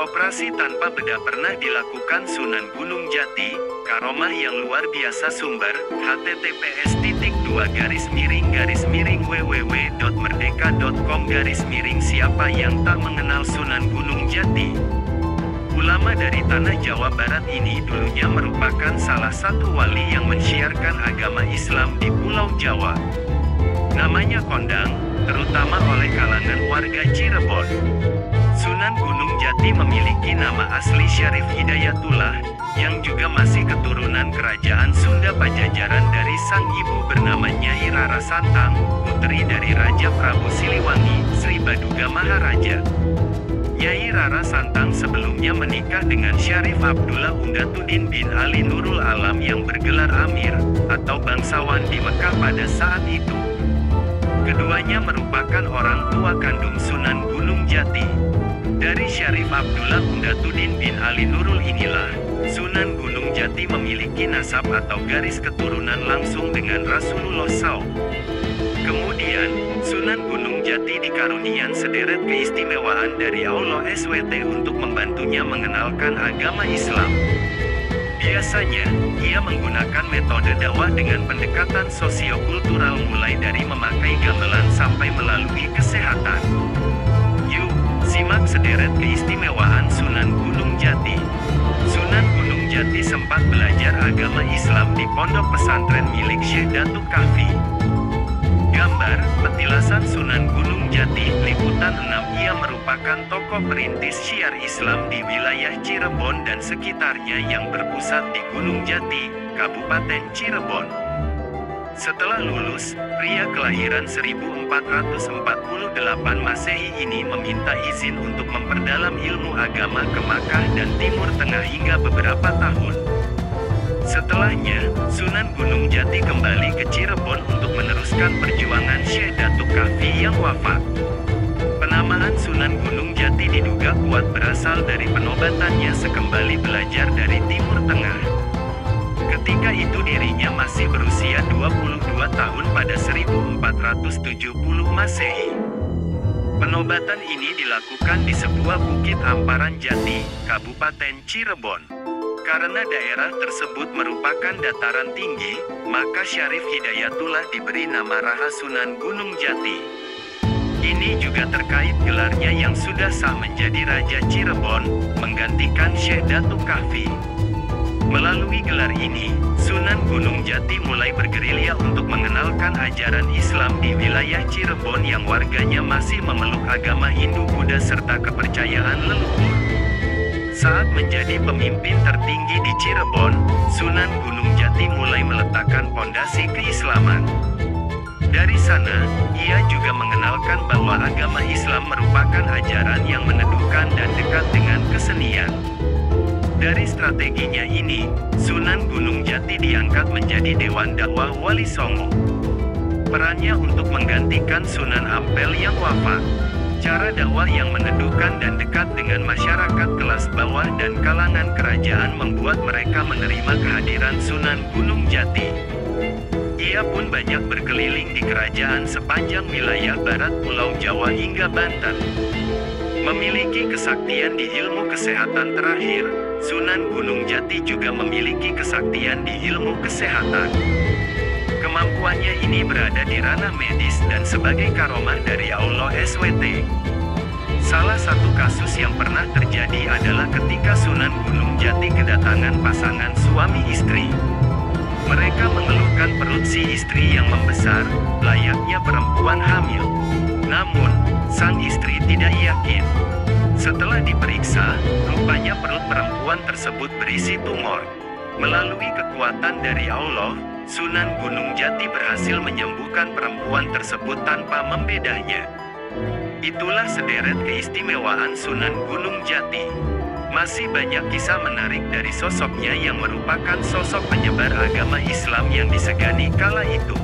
Operasi tanpa beda pernah dilakukan Sunan Gunung Jati, Karomah yang luar biasa sumber, https titik dua garis miring garis miring www.merdeka.com garis miring siapa yang tak mengenal Sunan Gunung Jati. Ulama dari tanah Jawa Barat ini dulunya merupakan salah satu wali yang mensyiarkan agama Islam di Pulau Jawa. Namanya kondang, terutama oleh kalangan Memiliki nama asli Syarif Hidayatullah, yang juga masih keturunan kerajaan Sunda Pajajaran dari sang ibu bernama Nyai Rara Santang, putri dari Raja Prabu Siliwangi, Sri Baduga Maharaja. Nyai Rara Santang sebelumnya menikah dengan Syarif Abdullah Undatuddin bin Ali Nurul Alam yang bergelar Amir, atau bangsawan di Mekah pada saat itu. Keduanya merupakan orang tua kandung Sunan Gunung Jati. Dari Syarif Abdullah Undatuddin bin Ali Nurul inilah, Sunan Gunung Jati memiliki nasab atau garis keturunan langsung dengan Rasulullah SAW. Kemudian, Sunan Gunung Jati dikarunian sederet keistimewaan dari Allah SWT untuk membantunya mengenalkan agama Islam. Biasanya, ia menggunakan metode dakwah dengan pendekatan sosiokultural mulai dari memakai gamelan sampai melalui kesehatan. Simak sederet keistimewaan Sunan Gunung Jati. Sunan Gunung Jati sempat belajar agama Islam di pondok pesantren milik Syekh Datuk Kahfi. Gambar, petilasan Sunan Gunung Jati, liputan 6 Ia merupakan tokoh perintis syiar Islam di wilayah Cirebon dan sekitarnya yang berpusat di Gunung Jati, Kabupaten Cirebon. Setelah lulus, pria kelahiran 1448 Masehi ini meminta izin untuk memperdalam ilmu agama ke Makkah dan Timur Tengah hingga beberapa tahun. Setelahnya, Sunan Gunung Jati kembali ke Cirebon untuk meneruskan perjuangan Syekh Datuk Kafi yang wafat. Penamaan Sunan Gunung Jati diduga kuat berasal dari penobatannya sekembali belajar dari Timur Tengah. 1470 Masehi. Penobatan ini dilakukan di sebuah bukit Amparan Jati, Kabupaten Cirebon. Karena daerah tersebut merupakan dataran tinggi, maka Syarif Hidayatullah diberi nama Rahasunan Gunung Jati. Ini juga terkait gelarnya yang sudah sah menjadi Raja Cirebon, menggantikan Syekh Datuk Kahfi. Melalui gelar ini, Sunan Gunung Jati mulai bergerilya untuk mengenalkan ajaran Islam di wilayah Cirebon yang warganya masih memeluk agama Hindu-Buddha serta kepercayaan leluhur. Saat menjadi pemimpin tertinggi di Cirebon, Sunan Gunung Jati mulai meletakkan pondasi keislaman. Dari sana, ia juga mengenalkan bahwa agama Islam merupakan ajaran yang meneduhkan strateginya ini, Sunan Gunung Jati diangkat menjadi Dewan Dakwah Wali Songo. Perannya untuk menggantikan Sunan Ampel yang wafat. Cara dakwah yang meneduhkan dan dekat dengan masyarakat kelas bawah dan kalangan kerajaan membuat mereka menerima kehadiran Sunan Gunung Jati. Ia pun banyak berkeliling di kerajaan sepanjang wilayah barat Pulau Jawa hingga Banten. Memiliki kesaktian di ilmu kesehatan terakhir, Sunan Gunung Jati juga memiliki kesaktian di ilmu kesehatan. Kemampuannya ini berada di ranah medis dan sebagai karomah dari Allah SWT. Salah satu kasus yang pernah terjadi adalah ketika Sunan Gunung Jati kedatangan pasangan suami istri. Mereka mengeluhkan perut si istri yang membesar, layaknya perempuan hamil. Namun, sang istri tidak yakin. Setelah diperiksa, rupanya perut perempuan tersebut berisi tumor. Melalui kekuatan dari Allah, Sunan Gunung Jati berhasil menyembuhkan perempuan tersebut tanpa membedahnya. Itulah sederet keistimewaan Sunan Gunung Jati. Masih banyak kisah menarik dari sosoknya yang merupakan sosok penyebar agama Islam yang disegani kala itu.